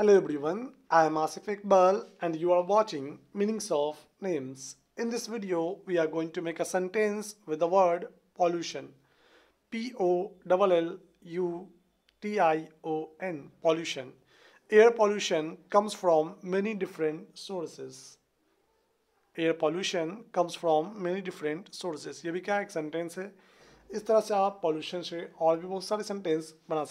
Hello everyone, I am Asif Iqbal and you are watching Meanings of Names. In this video, we are going to make a sentence with the word pollution. P-O-L-L-U-T-I-O-N, pollution. Air pollution comes from many different sources. Air pollution comes from many different sources. ये भी क्या एक sentence है इस तरह से आप pollution से और भी बहुत सारे बना